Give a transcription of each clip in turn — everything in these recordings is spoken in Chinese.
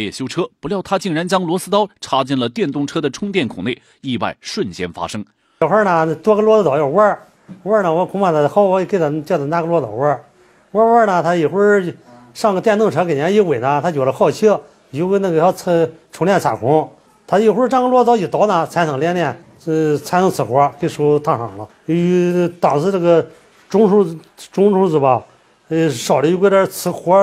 爷爷修车，不料他竟然将螺丝刀插进了电动车的充电孔内，意外瞬间发生。小孩呢，多个螺丝刀要玩玩呢，我恐怕他好，我给他叫他拿个螺丝刀玩玩玩呢，他一会儿上个电动车跟前一问呢，他觉得好奇，有个那个小插充电插孔，他一会儿将个螺丝刀一倒呢，产生连连，呃，产生刺火，给手烫伤了。由于当时这个中手中手子吧，呃，烧的有点刺火，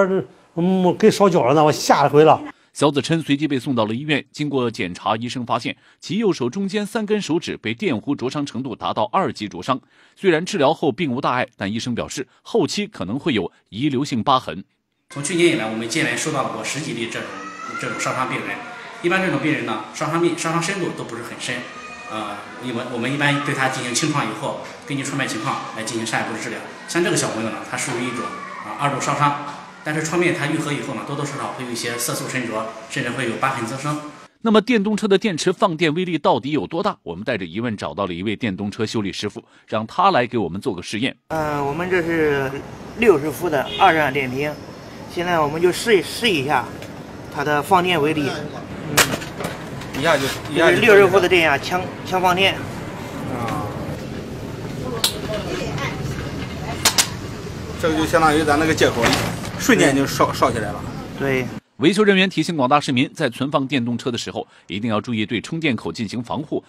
嗯，给烧焦了呢，我吓了回了。小子琛随即被送到了医院，经过检查，医生发现其右手中间三根手指被电弧灼伤程度达到二级灼伤。虽然治疗后并无大碍，但医生表示后期可能会有遗留性疤痕。从去年以来，我们接连收到过十几例这种这种烧伤病人。一般这种病人呢，烧伤病烧伤深度都不是很深，呃，因为我们一般对他进行清创以后，根据创面情况来进行下一步的治疗。像这个小朋友呢，他属于一种啊二度烧伤。但是创面它愈合以后呢，多多少少会有一些色素沉着，甚至会有疤痕增生。那么电动车的电池放电威力到底有多大？我们带着疑问找到了一位电动车修理师傅，让他来给我们做个试验。嗯，我们这是六十伏的二十安电瓶，现在我们就试一试一下它的放电威力。嗯，一下就一下六十伏的电压强强放电。啊，这个就相当于咱那个接口。瞬间就烧烧起来了。对，维修人员提醒广大市民，在存放电动车的时候，一定要注意对充电口进行防护。